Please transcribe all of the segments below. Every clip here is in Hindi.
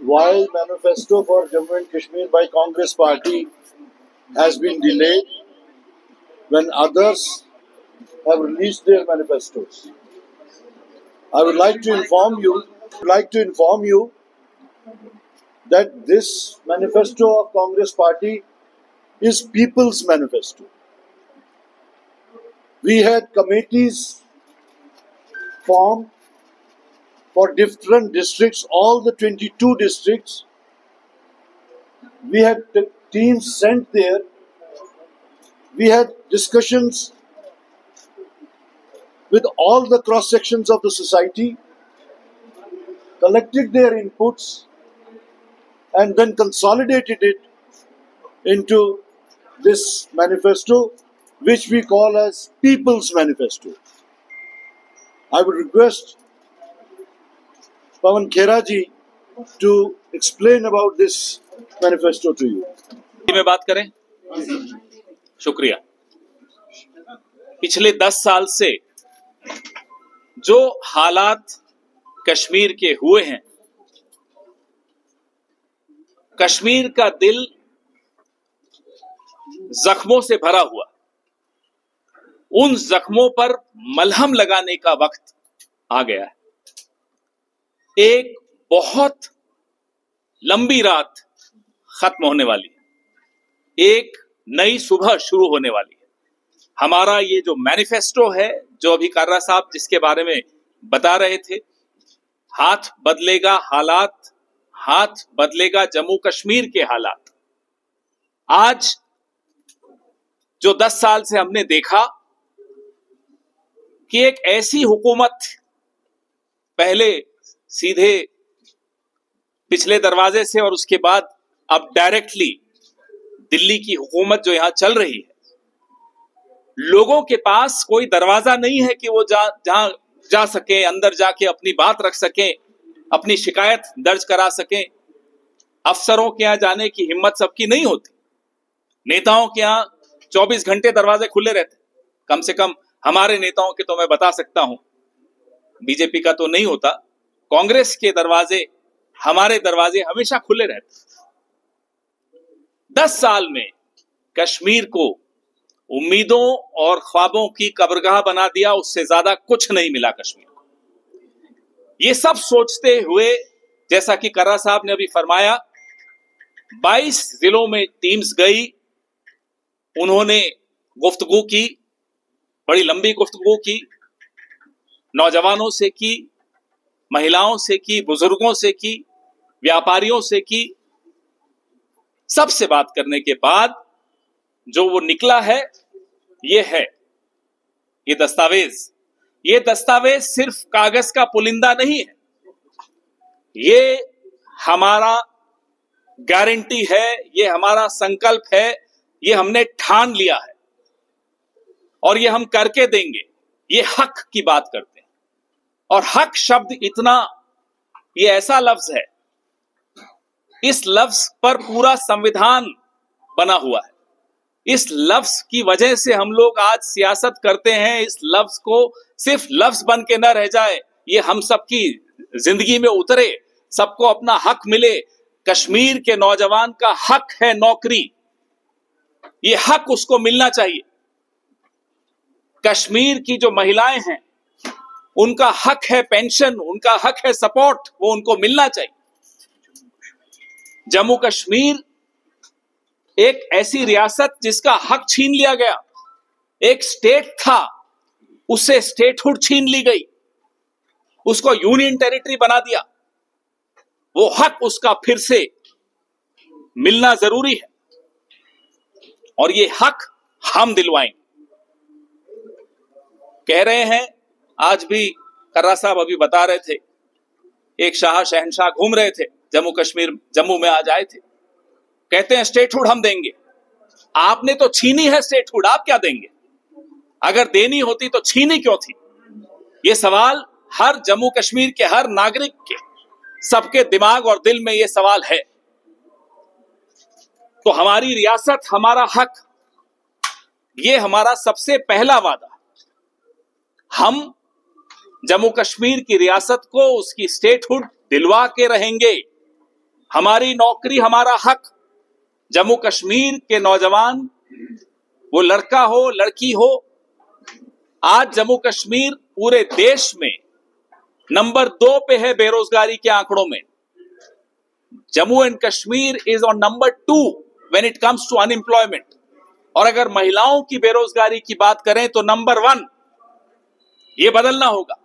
why manifesto for Jammu and Kashmir by Congress party has been delayed when others have released their manifestos. I would like to inform you like to inform you that this manifesto of Congress party is people's manifesto. We had committees formed for different districts, all the 22 districts. We had teams sent there. We had discussions with all the cross sections of the society, collected their inputs, and then consolidated it into this manifesto, which we call as People's Manifesto. I would request Pawan Khera ji, to explain about this manifesto to you. में बात करें? शुक्रिया। पिछले दस साल से जो हालात कश्मीर के हुए हैं, कश्मीर का दिल जख्मों से भरा हुआ। उन जख्मों पर मलहम लगाने का वक्त आ गया है। एक बहुत लंबी रात खत्म होने वाली है। एक नई सुबह शुरू होने वाली है। हमारा ये जो मैनिफेस्टो है, जो अभी कर्रा साहब जिसके बारे में बता रहे थे, हाथ बदलेगा हालात, हाथ बदलेगा जम्मू कश्मीर के हालात। आज जो दस साल से हमने देखा कि एक ऐसी हुकूमत पहले सीधे पिछले दरवाजे से और उसके बाद अब डायरेक्टली दिल्ली की हुकूमत जो यहाँ चल रही है। लोगों के पास कोई दरवाज़ा नहीं है कि वो जा, जहाँ जा सके, अंदर जाके अपनी बात रख सके, अपनी शिकायत दर्ज करा सके। अफसरों के यहाँ जाने की हिम्मत सबकी नहीं होती। नेताओं के यहाँ 24 घंटे दरवाजे खुले रहते। कम से कम हमारे नेताओं के तो मैं बता सकता हूँ। बीजेपी का तो नहीं होता। कांग्रेस के दरवाजे, हमारे दरवाजे हमेशा खुले रहते दस साल में कश्मीर को उम्मीदों और ख्वाबों की कब्रगाह बना दिया, उससे ज़्यादा कुछ नहीं मिला कश्मीर को। ये सब सोचते हुए, जैसा कि कर्रा साहब ने अभी फरमाया 22 जिलों में टीम्स गई, उन्होंने गुफ्तगु की, बड़ी लंबी गुफ्तगु की, नौजवानों से की महिलाओं से की, बुज़ुर्गों से की, व्यापारियों से की, सबसे बात करने के बाद जो वो निकला है, ये है, ये दस्तावेज़। ये दस्तावेज़ सिर्फ़ कागज़ का पुलिंदा नहीं है। ये हमारा गारंटी है, ये हमारा संकल्प है, ये हमने ठान लिया है। और ये हम करके देंगे। ये हक की बात करते और हक शब्द इतना, ये ऐसा लफ्ज है, इस लफ्ज पर पूरा संविधान बना हुआ है। इस लफ्ज की वजह से हम लोग आज सियासत करते हैं, इस लफ्ज को सिर्फ़ लफ्ज बन के न रह जाए, ये हम सबकी ज़िंदगी में उतरे, सबको अपना हक मिले। कश्मीर के नौजवान का हक है नौकरी, ये हक उसको मिलना चाहिए। कश्मीर की जो महिलाएँ हैं उनका हक है पेंशन, उनका हक है सपोर्ट, वो उनको मिलना चाहिए। जम्मू कश्मीर एक ऐसी रियासत जिसका हक छीन लिया गया। एक स्टेट था उससे स्टेटहुड छीन ली गई। उसको यूनियन टेरिटरी बना दिया। वो हक उसका फिर से मिलना ज़रूरी है। और ये हक हम दिलवाएँगे। कह रहे हैं आज भी कर्रा साहब अभी बता रहे थे, एक शाह शहनशाह घूम रहे थे, जम्मू कश्मीर, जम्मू में आज आए थे। कहते हैं स्टेटहुड हम देंगे। आपने तो छीनी है स्टेटहुड आप क्या देंगे? अगर देनी होती तो छीनी क्यों थी? ये सवाल हर जम्मू कश्मीर के, हर नागरिक के, सबके दिमाग और दिल में ये सवाल है। तो हमारी रियासत, हमारा हक, ये हमारा सबसे पहला वादा। हम जम्मू कश्मीर की रियासत को, उसकी स्टेटहुड दिलवा के रहेंगे। हमारी नौकरी, हमारा हक। जम्मू कश्मीर के नौजवान, वो लड़का हो, लड़की हो, आज जम्मू कश्मीर पूरे देश में नंबर दो पे है बेरोजगारी के आंकड़ों में। Jammu and Kashmir is on number two when it comes to unemployment और अगर महिलाओं की बेरोजगारी की बात करें तो नंबर वन ये बदलना होगा।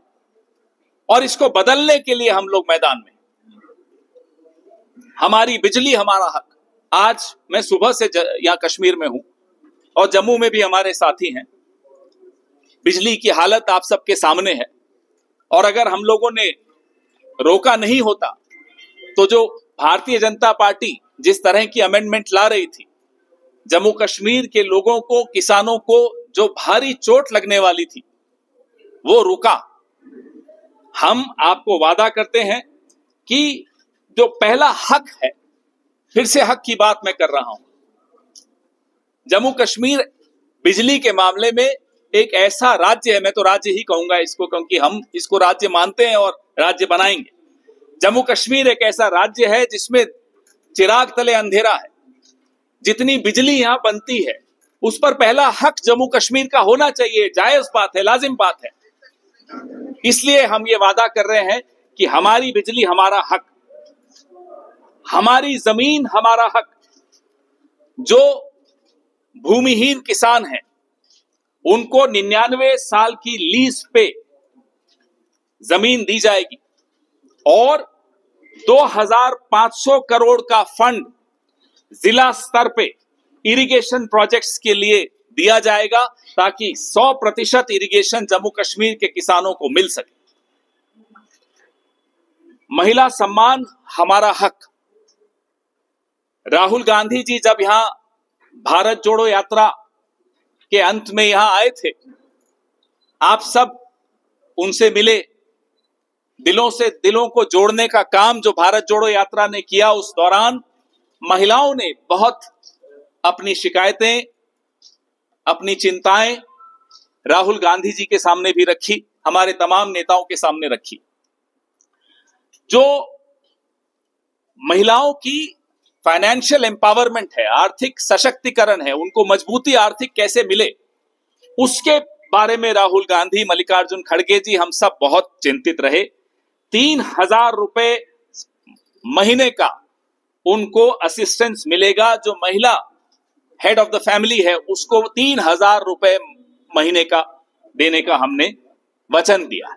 और इसको बदलने के लिए हम लोग मैदान में हमारी बिजली हमारा हक। आज मैं सुबह से यहाँ कश्मीर में हूँ और जम्मू में भी हमारे साथी हैं। बिजली की हालत आप सबके सामने है। और अगर हम लोगों ने रोका नहीं होता तो जो भारतीय जनता पार्टी जिस तरह की अमेंडमेंट ला रही थी, जम्मू कश्मीर के लोगों को, किसानों को जो भारी चोट लगने वाली थी, वो रुका। हम आपको वादा करते हैं कि जो पहला हक है, फिर से हक की बात मैं कर रहा हूँ। जम्मू कश्मीर बिजली के मामले में एक ऐसा राज्य है, मैं तो राज्य ही कहूँगा इसको, क्योंकि हम इसको राज्य मानते हैं और राज्य बनाएँगे। जम्मू कश्मीर एक ऐसा राज्य है जिसमें चिराग तले अंधेरा है। जितनी बिजली यहाँ बनती है, उस पर पहला हक जम्मू कश्मीर का होना चाहिए, जायज़ बात है, लाजिम बात है। इसलिए हम ये वादा कर रहे हैं कि हमारी बिजली हमारा हक, हमारी ज़मीन हमारा हक। जो भूमिहीन किसान हैं, उनको निन्यानवे साल की लीज पे ज़मीन दी जाएगी और 2500 करोड़ का फंड जिला स्तर पे इरिगेशन प्रोजेक्ट्स के लिए दिया जाएगा ताकि 100 प्रतिशत इरिगेशन जम्मू कश्मीर के किसानों को मिल सके। महिला सम्मान हमारा हक। राहुल गांधी जी जब यहाँ भारत जोड़ो यात्रा के अंत में यहाँ आए थे, आप सब उनसे मिले, दिलों से दिलों को जोड़ने का काम जो भारत जोड़ो यात्रा ने किया उस दौरान, महिलाओं ने बहुत अपनी शिकायतें अपनी चिंताएँ राहुल गांधी जी के सामने भी रखी, हमारे तमाम नेताओं के सामने रखी। जो महिलाओं की फाइनेंशियल एम्पावरमेंट है, आर्थिक सशक्तिकरण है, उनको मजबूती आर्थिक कैसे मिले, उसके बारे में राहुल गांधी, मल्लिकार्जुन खड़गे जी, हम सब बहुत चिंतित रहे। तीन हज़ार रुपए महीने का उनको असिस्टेंस मिलेगा, जो महिला हेड ऑफ़ द फैमिली है, उसको तीन हज़ार रुपए महीने का देने का हमने वचन दिया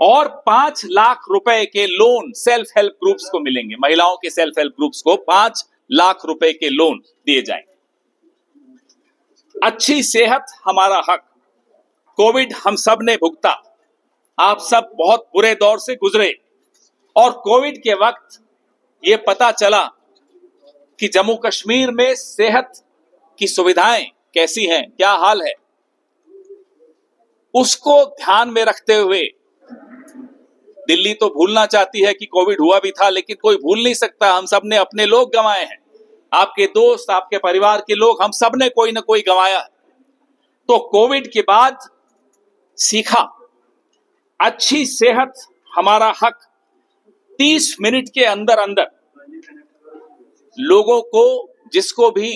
और पाँच लाख रुपए के लोन सेल्फ हेल्प ग्रुप्स को मिलेंगे। महिलाओं के सेल्फ हेल्प ग्रुप्स को पाँच लाख रुपए के लोन दिए जाएँगे। अच्छी सेहत हमारा हक। कोविड हम सबने भुगता। आप सब बहुत बुरे दौर से गुजरे। और कोविड के वक्त ये पता चला कि जम्मू कश्मीर में सेहत की सुविधाएँ कैसी हैं, क्या हाल है? उसको ध्यान में रखते हुए, दिल्ली तो भूलना चाहती है कि कोविड हुआ भी था, लेकिन कोई भूल नहीं सकता, हम सबने अपने लोग गंवाए हैं। आपके दोस्त, आपके परिवार के लोग, हम सबने कोई ना कोई गंवाया है। तो कोविड के बाद सीखा, अच्छी सेहत हमारा हक। 30 मिनट के अंदर अंदर लोगों को, जिसको भी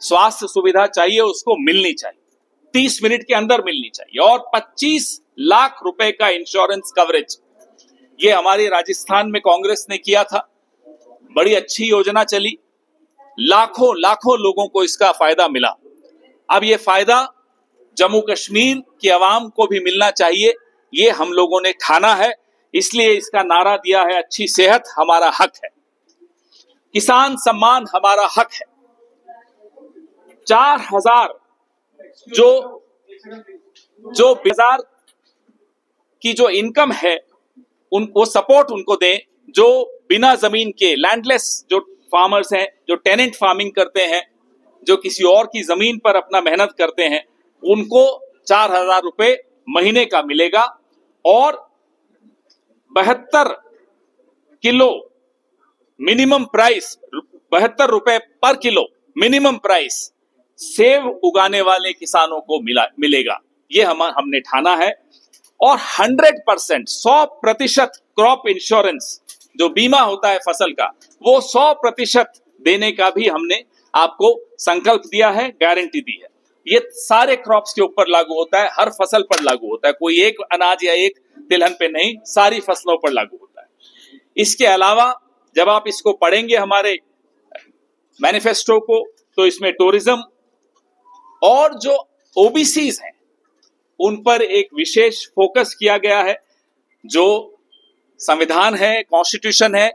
स्वास्थ्य सुविधा चाहिए, उसको मिलनी चाहिए। 30 मिनट के अंदर मिलनी चाहिए। और 25 लाख रुपए का इंश्योरेंस कवरेज ये हमारे राजस्थान में कांग्रेस ने किया था। बड़ी अच्छी योजना चली। लाखों लाखों लोगों को इसका फ़ायदा मिला। अब ये फ़ायदा जम्मू कश्मीर की आवाम को भी मिलना चाहिए। ये हम लोगों ने ठाना है। इसलिए इसका नारा दिया है, अच्छी सेहत हमारा हक है। किसान सम्मान हमारा हक है। चार हज़ार जो जो बाज़ार की जो इनकम है उनको सपोर्ट उनको दें, जो बिना ज़मीन के लैंडलेस, जो फार्मर्स हैं, जो टेनेंट फ़ार्मिंग करते हैं, जो किसी और की ज़मीन पर अपना मेहनत करते हैं, उनको चार हज़ार रुपए महीने का मिलेगा। और बहत्तर किलो मिनिमम प्राइस, बहत्तर रुपए पर किलो मिनिमम प्राइस सेव उगाने वाले किसानों को मिला, मिलेगा। ये हम, हमने ठाना है। और 100 परसेंट, सौ प्रतिशत क्रॉप इंश्योरेंस, जो बीमा होता है फ़सल का, वो सौ प्रतिशत देने का भी हमने आपको संकल्प दिया है, गारंटी दी है। ये सारे क्रॉप्स के ऊपर लागू होता है, हर फ़सल पर लागू होता है। कोई एक अनाज या एक तिलहन पे नहीं, सारी फ़सलों पर लागू होता है। इसके अलावा, जब आप इसको पढ़ेंगे हमारे मैनिफेस्टो को तो इसमें टूरिज़्म और जो ओबीसीज हैं, उन पर एक विशेष फोकस किया गया है। जो संविधान है, कॉन्स्टिट्यूशन है,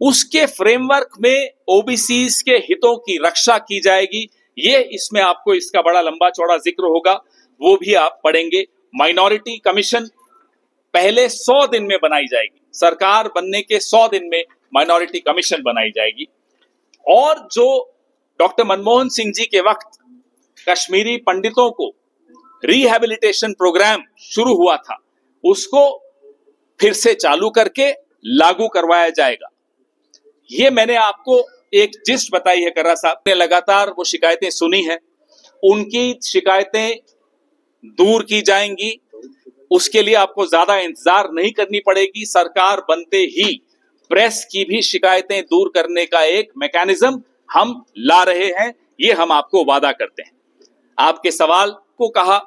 उसके फ्रेमवर्क में ओबीसीज के हितों की रक्षा की जाएगी। ये इसमें आपको इसका बड़ा लंबा चौड़ा ज़िक्र होगा। वो भी आप पढ़ेंगे। माइनॉरिटी कमीशन पहले सौ दिन में बनाई जाएगी। सरकार बनने के सौ दिन में माइनॉरिटी कमीशन बनाई जाएगी। और जो डॉक्टर मनमोहन सिंह जी के वक्त कश्मीरी पंडितों को रिहेबिलिटेशन प्रोग्राम शुरू हुआ था। उसको फिर से चालू करके लागू करवाया जाएगा। ये मैंने आपको एक जिस्ट बताई है कर्रा साहब। ने लगातार वो शिकायतें सुनी है। उनकी शिकायतें दूर की जाएँगी। उसके लिए आपको ज़्यादा इंतज़ार नहीं करनी पड़ेगी। सरकार बनते ही प्रेस की भी शिकायतें दूर करने का एक मैकेनिज्म हम ला रहे हैं। ये हम आपको वादा करते हैं। आपके सवाल को कहा